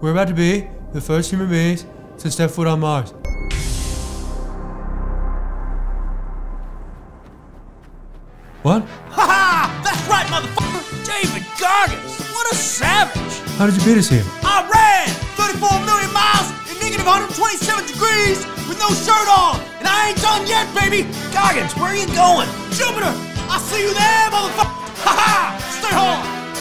We're about to be the first human beings to step foot on Mars. What? Ha ha! That's right, motherfucker! David Goggins! What a savage! How did you beat us here? I ran 34 million miles in negative 127 degrees with no shirt on! And I ain't done yet, baby! Goggins, where are you going? Jupiter! I'll see you there, motherfucker!